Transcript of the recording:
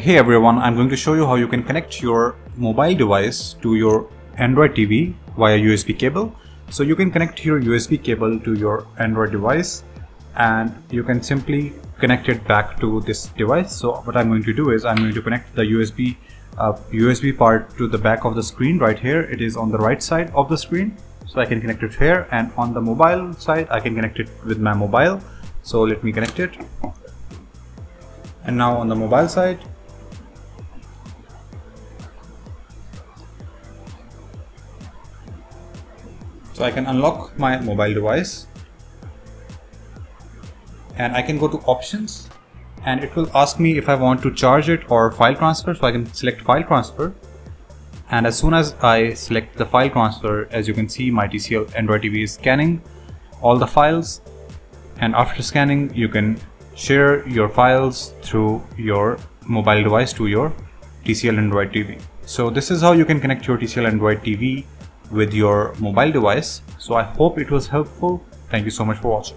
Hey everyone, I'm going to show you how you can connect your mobile device to your Android TV via USB cable. So you can connect your USB cable to your Android device and you can simply connect it back to this device. So what I'm going to do is I'm going to connect the USB uh, USB part to the back of the screen right here. It is on the right side of the screen. So I can connect it here and on the mobile side I can connect it with my mobile. So let me connect it. And now on the mobile side So I can unlock my mobile device and I can go to options and it will ask me if I want to charge it or file transfer. So I can select file transfer and as soon as I select the file transfer, as you can see my TCL Android TV is scanning all the files and after scanning you can share your files through your mobile device to your TCL Android TV. So this is how you can connect your TCL Android TV with your mobile device. So I hope it was helpful. Thank you so much for watching.